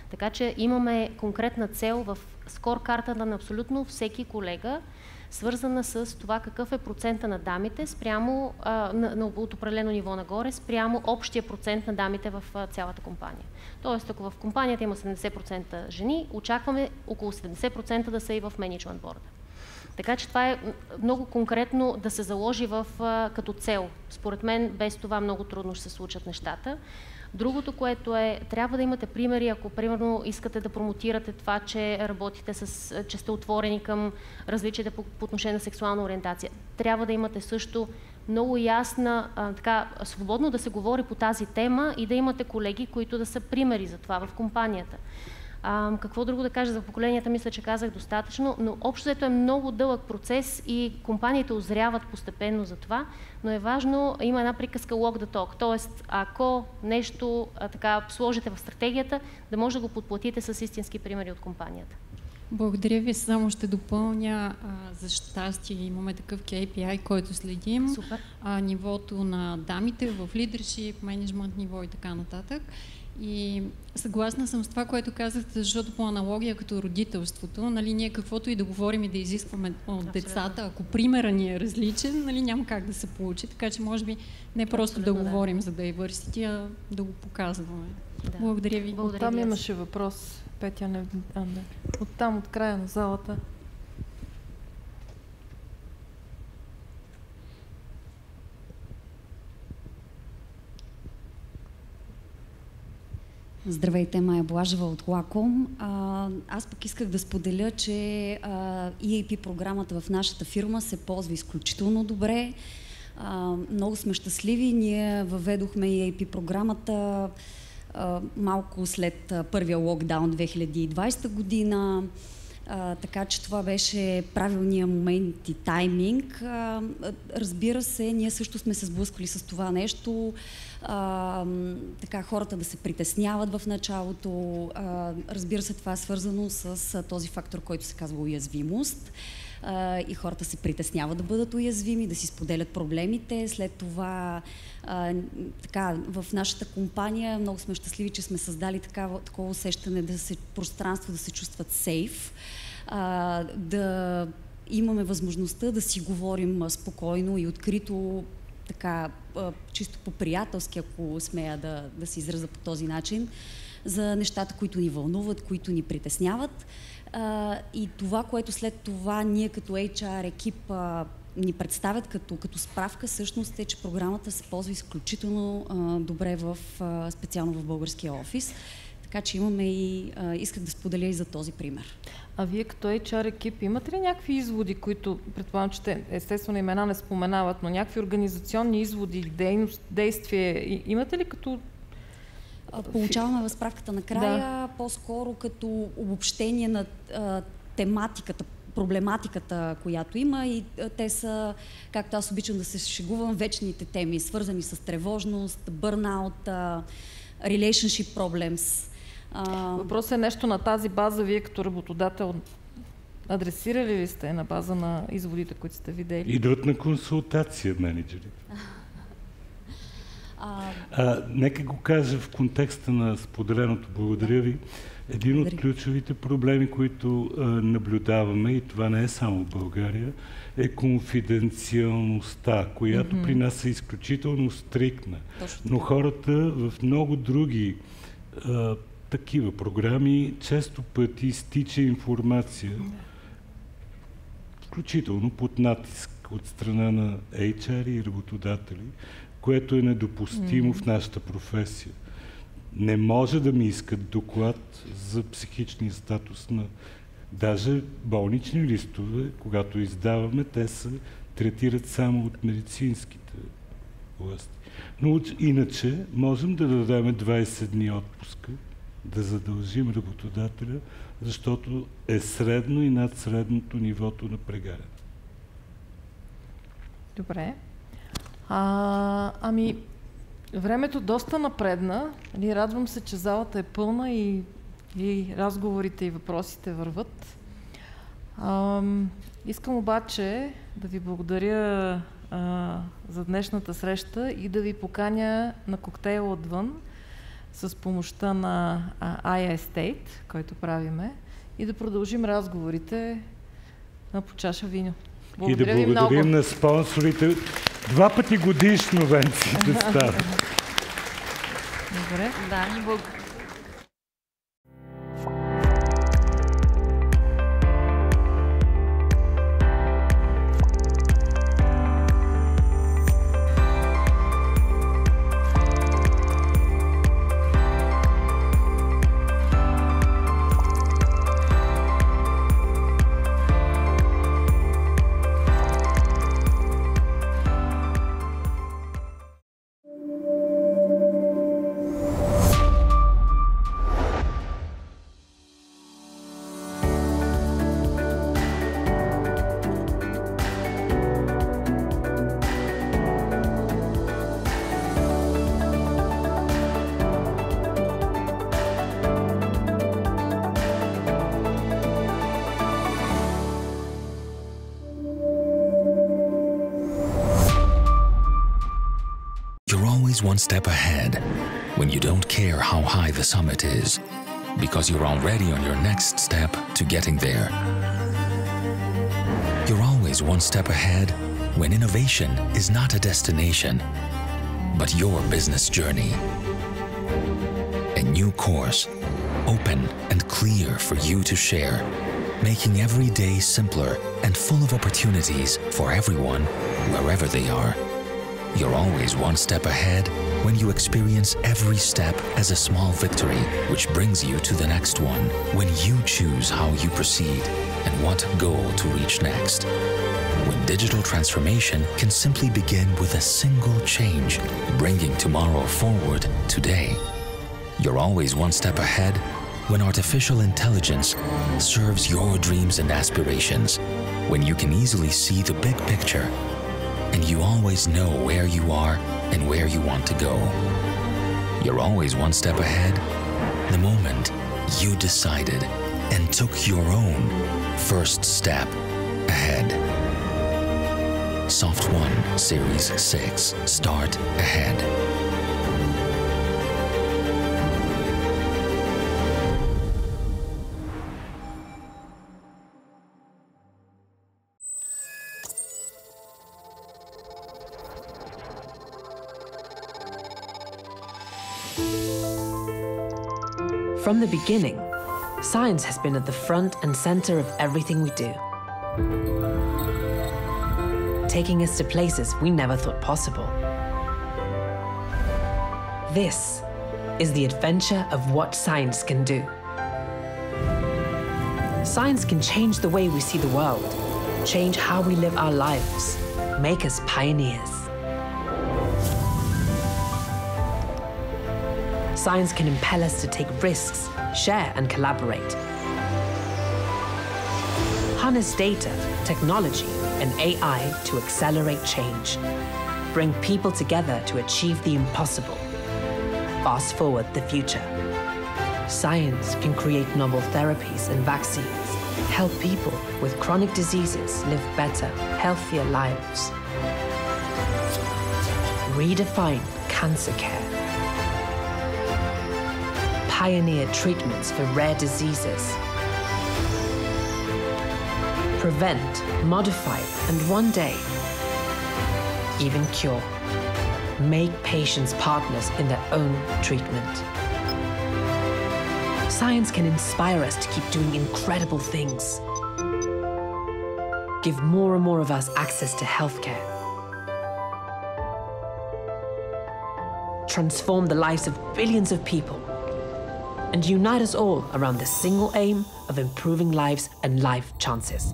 Така че имаме конкретна цел в скор картата на абсолютно всеки колега, свързана с това какъв е процента на дамите спрямо а, на, на, от определено ниво нагоре, спрямо общия процент на дамите в а, цялата компания. Тоест, ако в компанията има 70% жени, очакваме около 70% да са и в менеджмент борда. Така че това е много конкретно да се заложи в, като цел. Според мен без това много трудно ще се случат нещата. Другото, което е, трябва да имате примери, ако примерно искате да промотирате това, че работите с, че сте отворени към различията по, по отношение на сексуална ориентация. Трябва да имате също много ясна, а, така, свободно да се говори по тази тема и да имате колеги, които да са примери за това в компанията. А, какво друго да кажа за поколенията, мисля, че казах достатъчно, но общо е много дълъг процес и компаниите озряват постепенно за това, но е важно, има една приказка walk the talk, т.е. ако нещо а, така сложите в стратегията, да може да го подплатите с истински примери от компанията. Благодаря ви. Само ще допълня, а, за щастие имаме такъв KPI, който следим. Супер. А, нивото на дамите в лидершип, менеджмент ниво и така нататък. И съгласна съм с това, което казахте, защото по аналогия като родителството, нали, ние каквото и да говорим и да изискваме от Абсолютно. децата, ако примера ни е различен, нали, няма как да се получи. Така че може би не просто Абсолютно, да говорим да. за diversity, а да го показваме. Да. Благодаря ви. Благодаря Оттам имаше въпрос, Петя не... А, не. Оттам, от края на залата. Здравейте, Майя Блажева от Лаком. Аз пък исках да споделя, че EAP програмата в нашата фирма се ползва изключително добре. Много сме щастливи. Ние въведохме EAP програмата малко след първия локдаун 2020 година. Така че това беше правилният момент и тайминг. Разбира се, ние също сме се сблъскали с това нещо. А, така хората да се притесняват в началото. А, разбира се, това е свързано с а, този фактор, който се казва уязвимост. А, и хората се притесняват да бъдат уязвими, да си споделят проблемите. След това а, така, в нашата компания много сме щастливи, че сме създали такава, такова усещане да се пространство, да се чувстват сейф, а, да имаме възможността да си говорим спокойно и открито, така, чисто по-приятелски, ако смея да, да се израза по този начин, за нещата, които ни вълнуват, които ни притесняват. И това, което след това ние като HR екип ни представят като, като справка, всъщност е, че програмата се ползва изключително добре в, специално в българския офис. Така че имаме и, а, исках да споделя и за този пример. А вие като HR екип имате ли някакви изводи, които предполагам, че те естествено имена не споменават, но някакви организационни изводи, дейност, действия имате ли като Получаваме в справката накрая да. по-скоро като обобщение на а, тематиката, проблематиката, която има и те са, както аз обичам да се шегувам, вечните теми, свързани с тревожност, бърнаут, relationship problems. Въпросът е нещо на тази база, вие като работодател адресирали ли сте на база на изводите, които сте видели? Идват на консултация менеджери. А... А, нека го кажа в контекста на споделеното. Благодаря ви. Един от ключовите проблеми, които а, наблюдаваме, и това не е само в България, е конфиденциалността, която mm-hmm. при нас е изключително стрикна. Но хората в много други а, такива програми често пъти стича информация, включително под натиск от страна на HR и работодатели, което е недопустимо mm-hmm. в нашата професия. Не може да ми искат доклад за психичния статус на даже болнични листове, когато издаваме, те се третират само от медицинските власти. Но иначе можем да дадем 20 дни отпуска, да задължим работодателя, защото е средно и над средното нивото на прегаряне. Добре. А, ами, времето доста напредна. Нали, радвам се, че залата е пълна и, и разговорите и въпросите върват. А, искам обаче да ви благодаря а, за днешната среща и да ви поканя на коктейл отвън с помощта на IA Estate, който правиме, и да продължим разговорите на по чаша вино. Благодаря и да благодарим на спонсорите. Два пъти годишно венци да става. Добре. Да, и благодаря. One step ahead when you don't care how high the summit is, because you're already on your next step to getting there. You're always one step ahead when innovation is not a destination, but your business journey. A new course, open and clear for you to share, making every day simpler and full of opportunities for everyone, wherever they are. You're always one step ahead when you experience every step as a small victory, which brings you to the next one when you choose how you proceed and what goal to reach next. When digital transformation can simply begin with a single change, bringing tomorrow forward today. You're always one step ahead when artificial intelligence serves your dreams and aspirations, when you can easily see the big picture, and you always know where you are and where you want to go. You're always one step ahead the moment you decided and took your own first step ahead. Soft One Series 6 Start Ahead. The beginning, science has been at the front and center of everything we do. Taking us to places we never thought possible. This is the adventure of what science can do. Science can change the way we see the world, change how we live our lives, make us pioneers. Science can impel us to take risks, share and collaborate. Harness data, technology and AI to accelerate change. Bring people together to achieve the impossible. Fast forward the future. Science can create novel therapies and vaccines, help people with chronic diseases live better, healthier lives. Redefine cancer care pioneer treatments for rare diseases. Prevent, modify, and one day, even cure. Make patients partners in their own treatment. Science can inspire us to keep doing incredible things. Give more and more of us access to healthcare. Transform the lives of billions of people and unite us all around the single aim of improving lives and life chances.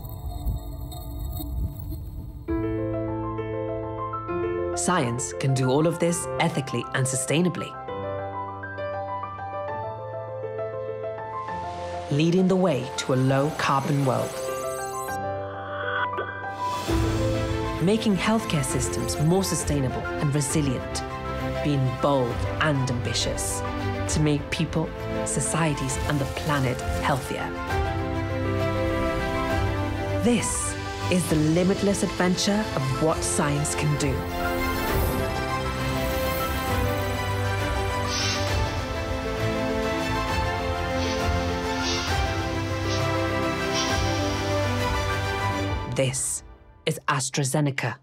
Science can do all of this ethically and sustainably. Leading the way to a low carbon world. Making healthcare systems more sustainable and resilient. Being bold and ambitious to make people, societies, and the planet healthier. This is the limitless adventure of what science can do. This is AstraZeneca.